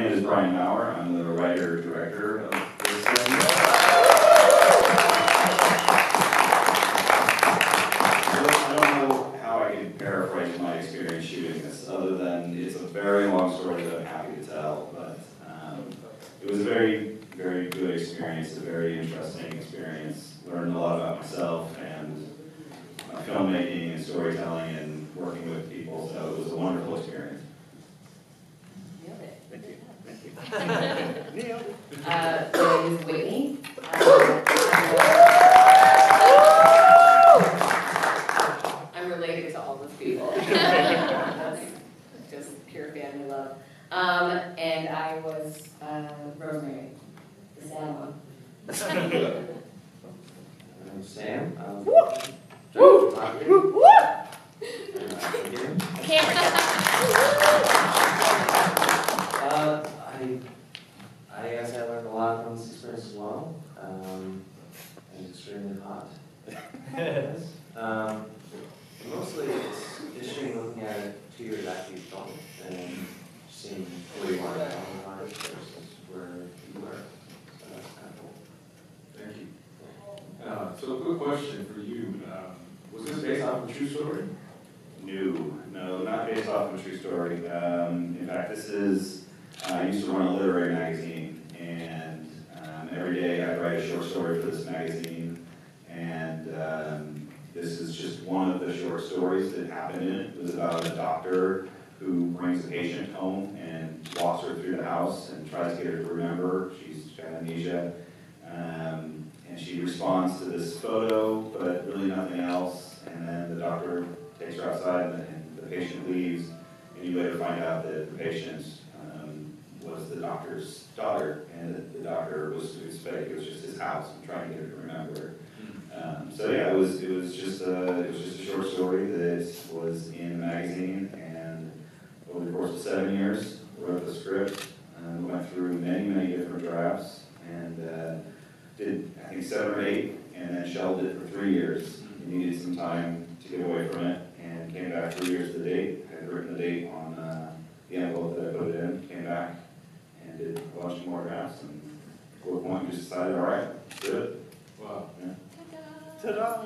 my name is Brian Maurer. I'm the writer director of this thing. I don't know how I can paraphrase my experience shooting this, other than it's a very long story that I'm happy to tell. But um, it was a very, very good experience, a very interesting experience. Learned a lot about myself and filmmaking and storytelling and working with people. So it was a wonderful experience. Nailed it. Thank you, thank you. Neil? Uh, my name is Whitney. Uh, I'm related to all those people. That's Just pure family love. Um, and I was, uh, Rosemary, the sad one. I'm Sam. Um, Woo! Woo! Woo! Uh, I, I guess I learned a lot from this experience as well. Um, and it's extremely hot. um, mostly it's interesting looking at it two years after you filmed it and seeing where you are now in life versus where you were. So that's kind of cool. Thank you. Uh, So a quick question for you. Um, Was this based off a true story? No, no, not based off of a true story. Um, in fact, this is, I used to run a literary magazine, and um, every day I'd write a short story for this magazine. And um, this is just one of the short stories that happened in it. It was about a doctor who brings a patient home and walks her through the house and tries to get her to remember. She's got amnesia. Um, and she responds to this photo, but really nothing else. And then the doctor takes her outside and the, and the patient leaves. And you later find out that the patient um, was the doctor's daughter. And that the doctor was, was fake, it was just his house and trying to get her to remember. Um, so yeah, it was, it was just a, it was just a short story that was in a magazine. And over the course of seven years, wrote the script, and went through many, many different drafts. And uh, did, I think, seven or eight, and then shelved it for three years. Needed some time to get away from it, and came back three years to the date. Had written the date on uh, the envelope that I put it in, came back, and did a bunch more drafts. And at one point, we just decided, all right, let's do it. Wow. Yeah. Ta-da!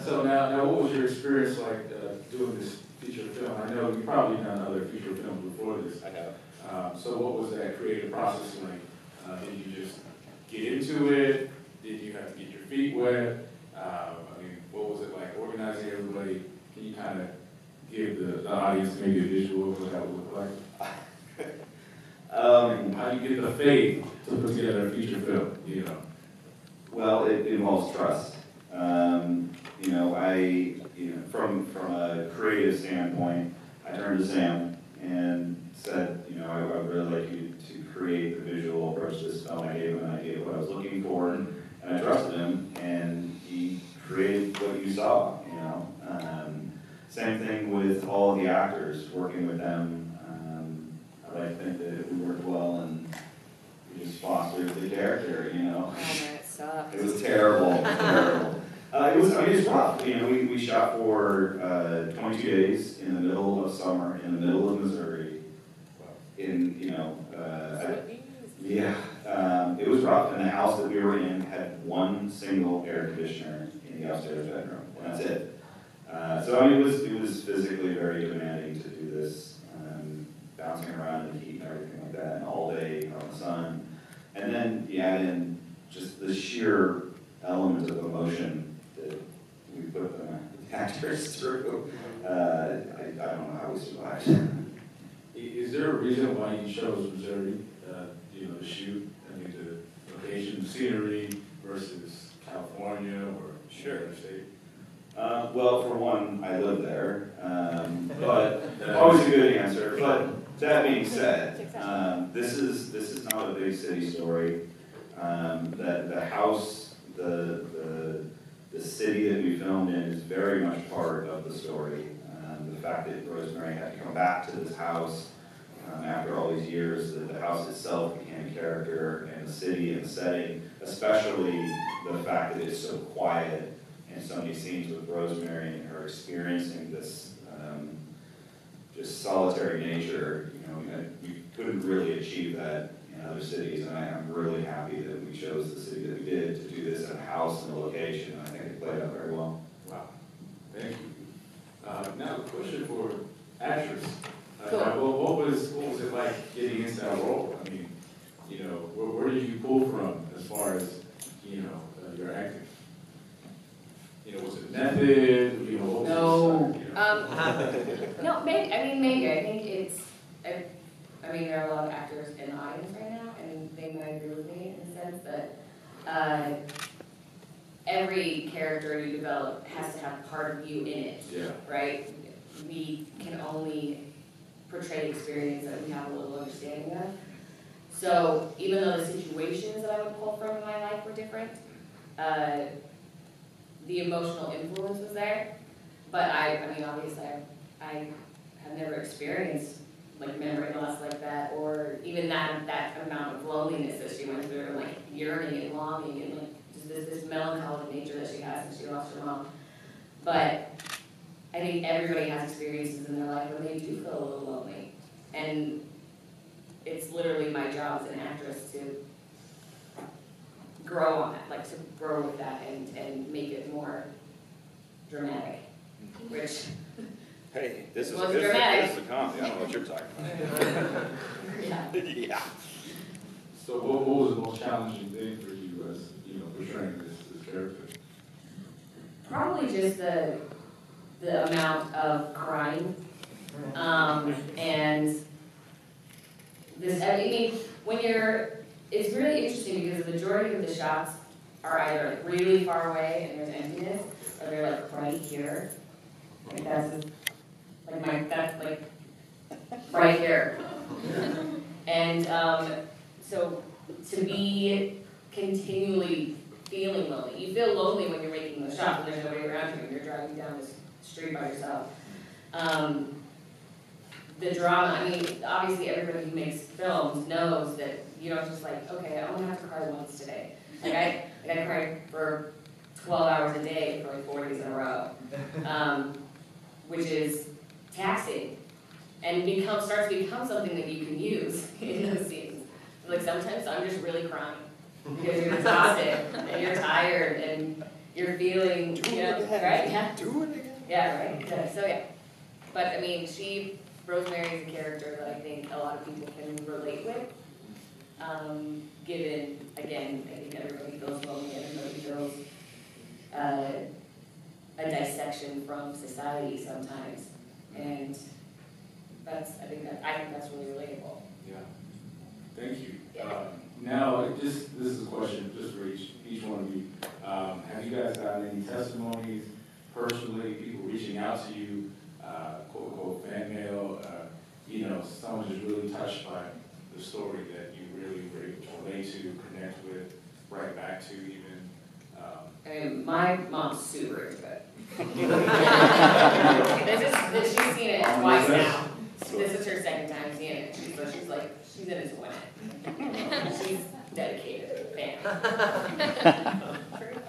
So now, now what was your experience like uh, doing this feature film? I know you've probably done other feature films before this. I have. Um, So what was that creative process like? Uh, Did you just get into it? Did you have to get your feet wet? Um, I mean, what was it like organizing everybody? Can you kind of give the the audience maybe a visual of what that would look like? Um, How do you get the faith to put together a feature film, you know? Well, it involves trust. Um, you know, I, you know, from, from a creative standpoint, I turned to Sam and said, you know, I, I would really like you to create the visual approach to this film. I gave him an idea of what I was looking for, and I trusted him, and he created what you saw, you know. Um, same thing with all the actors, working with them. Um, I like think that we worked well and we just fostered the character, you know. Oh man, it sucked. It was terrible, terrible. Uh, it was, I mean, it was rough. You know, we, we shot for uh, 22 days in the middle of summer, in the middle of Missouri. In, you know, yeah, um, it was rough. And the house that we were in had one single air conditioner in the upstairs bedroom. And that's it. Uh, so I mean, it was it was physically very demanding to do this, um, bouncing around in the heat and everything like that, and all day in the sun. And then you add in just the sheer element of emotion that we put the actors through. Uh, I, I don't know how we survived. Is there a reason why you chose Missouri, uh, you know, to shoot? I mean, the location, scenery versus California or Sure. another state? Uh, well, for one, I live there, um, but always a good answer. But that being said, um, this is this is not a big city story. Um, the the house, the the the city that we filmed in is very much part of the story. Um, the fact that Rosemary had to come back to this house um, after all these years, that the house itself became a character, and the city and the setting, especially the fact that it's so quiet and so many scenes with Rosemary and her experiencing this um, just solitary nature. You know, we couldn't really achieve that in other cities, and I am really happy that we chose the city that we did to do this at a house and a location, I think it played out very well. Wow, thank you. Uh, now, a question for actress. Uh, Cool. now, what, what was, what was it like getting into that role? I mean, you know, where, where did you pull from as far as, you know, uh, your acting? You know, was it method, you know, what was No. it? you know? I mean, maybe, I think it's, I, I mean, there are a lot of actors in the audience right now, and they might agree with me in the sense that, uh, every character you develop has to have part of you in it, Yeah, right? We can only portray experience that we have a little understanding of. So even though the situations that I would pull from in my life were different, uh, the emotional influence was there. But I, I mean, obviously, I, I have never experienced like memory loss like that, or even that, that amount of loneliness that she went through, and like yearning and longing, and like just this, this melancholic nature that she has when she lost her mom. But I think everybody has experiences in their life where they do feel a little lonely. And it's literally my job as an actress to grow on that, like to grow with that and, and make it more dramatic, mm-hmm. which, Hey, this is, Well, this is, dramatic. this is a comedy, I don't know what you're talking yeah. about. Yeah. so what, what was the most challenging thing for you as, you know, portraying this, this character? Probably just the, the amount of crying. Um, and this, I mean, when you're, it's really interesting because the majority of the shots are either like really far away and there's emptiness, or they're like right here. Like that's, like my, that's like, right here. And, um, so to be continually feeling lonely. You feel lonely when you're making those shots, and there's nobody around you, and you're driving down this street by yourself. Um, the drama, I mean, obviously everybody who makes films knows that you don't just like, okay, I only have to cry once today. Like I, like I cried for twelve hours a day for like four days in a row, um, which is taxing. And become, starts to become something that you can use in those scenes. Like sometimes I'm just really crying because you're exhausted and you're tired and you're feeling, you know, right? Yeah. Do it again. Yeah, right. Yeah, So yeah, but I mean, she Rosemary is a character that I think a lot of people can relate with. Um, given again, I think everybody feels lonely, everybody feels uh, a dissection from society sometimes, and that's I think that I think that's really relatable. Yeah, thank you. Yeah. Um, Now, just, this is a question just for each, each one of you. Um, Have you guys gotten any testimonies personally, people reaching out to you, uh, quote unquote fan mail? uh, You know, someone just really touched by the story that you really were able to relate to, connect with, write back to even? um, I mean, my mom's super into it. This is, this, she's seen it twice now. This is her second time seeing it. She's, so she's like, she's in it to win it. She's dedicated fan.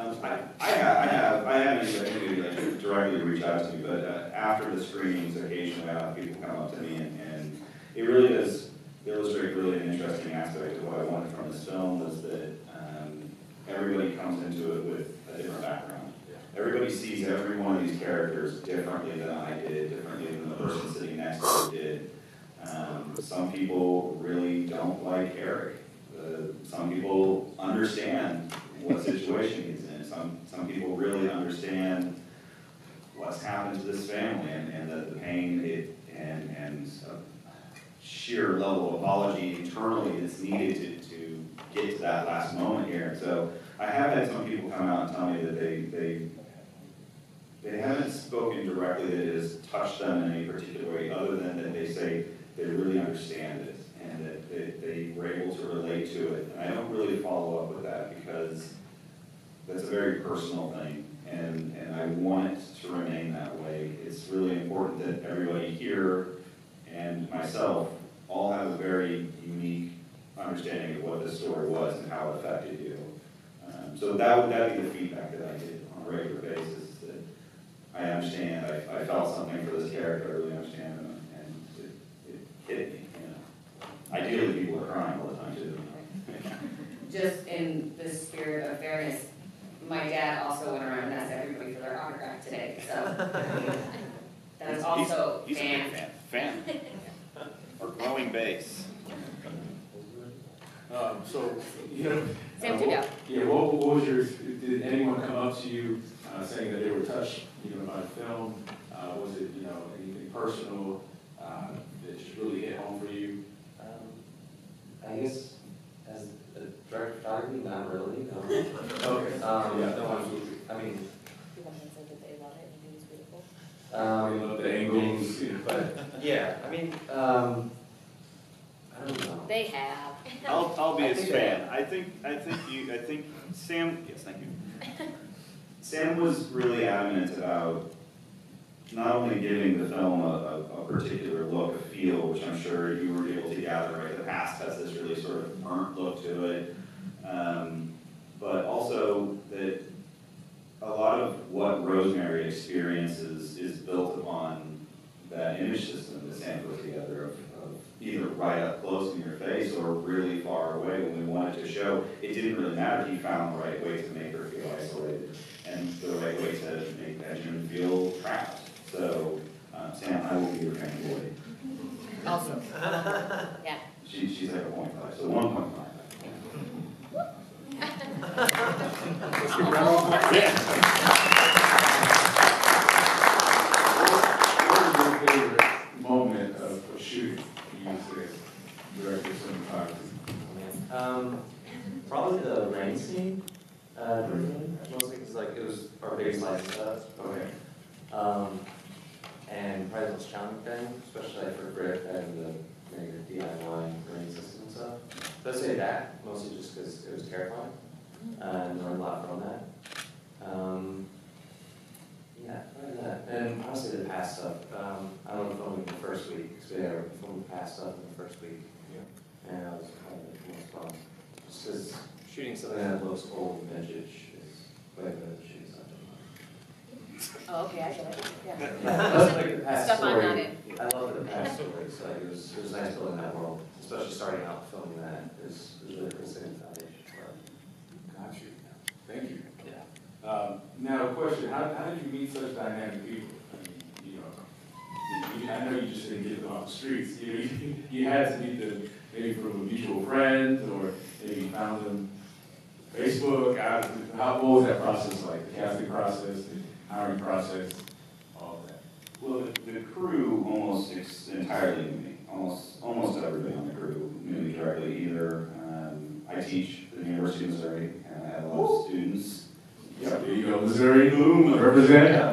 Um, I, I have, I have, anybody like directly reach out to me, but uh, after the screenings, occasionally I have people come up to me and, and it really does illustrate really an interesting aspect of what I wanted from this film was that, um, everybody comes into it with a different background. Everybody sees every one of these characters differently than I did, differently than the person sitting next to me did. Um, some people really don't like Eric. Uh, some people understand what situation he's in. Some, some people really understand what's happened to this family and, and the, the pain it, and, and sheer level of apology internally that's needed to, to get to that last moment here. And so I have had some people come out and tell me that they, they, they haven't spoken directly that it has touched them in any particular way, other than that they say they really understand it and that were able to relate to it. And I don't really follow up with that because that's a very personal thing, and, and I want to remain that way. It's really important that everybody here and myself all have a very unique understanding of what this story was and how it affected you. Um, so that would, that be the feedback that I get on a regular basis, that I understand, I, I felt something for this character, I really understand, and, and it, it hit me. Ideally, people are crying all the time too. Just in the spirit of fairness, my dad also went around and asked everybody for their autograph today, so. That's He's- also He's a fan. big fan, fan. Or growing base. Um, so, you know. Sam uh, what- Yeah, what, what was your, did anyone come up to you, uh, saying that they were touched, you know, by the film? Uh, was it, you know, anything personal, uh, that just really hit home for you? Um, I guess as a director of photography, not really, no. Okay. Um, Yeah, no one, absolutely. I mean, People can say that they love it and it was beautiful. I um, love the angles, you know. but, yeah, I mean, um, I don't know. They have. I'll, I'll be I his think fan. I think, I think you, I think Sam, yes, thank you. Sam was really adamant about not only giving the film a, a, a particular look, a feel, which I'm sure you were able to gather, right? The past has this really sort of burnt look to it. Um, but also that a lot of what Rosemary experiences is built upon that image system that Sam put together of, of either right up close in your face or really far away when we wanted to show. It didn't really matter, he found the right way to make her feel isolated and the right way to make Benjamin feel trapped. So, um, Sam, I will be your fanboy. Also. Yeah. She, she's like a point five, so one point five. What was your favorite moment of of shooting, you say, director, cinematography? Um, probably the rain scene, uh, mostly because like it was our biggest license stuff. Okay. Um, and probably the most challenging thing, especially like for Griff and the, you know, your DIY rain system and stuff. So I'd say that, mostly just because it was terrifying, uh, and learned a lot from that. Um, yeah, probably that. And honestly, the past stuff, um, I don't know filming the first week, because we had filmed the past stuff in the first week. And that was kind of the most fun. Just because shooting something that looks old and vintage is way better than shooting something. Oh, okay, I get it, yeah. That was like the past Stuff I'm not in. I love the past stories, like it was, it was nice building that world, especially starting out filming that, it was, it was really good setting the foundation for it. Got you. Thank you. Yeah. Um, Now, a question, how, how did you meet such dynamic people? I mean, you know, you- you- I know you just didn't get them off the streets, you know, you, you had to meet them maybe from a mutual friend, or maybe you found them Facebook, how, how, what was that process like, the casting process, the hiring process, all of that? Well, the, the crew almost entirely knew me, almost, almost everybody on the crew knew me directly either. Um, I teach at the University of Missouri, and I have a lot of students. Yeah, there you go, Missouri Bloom, represent.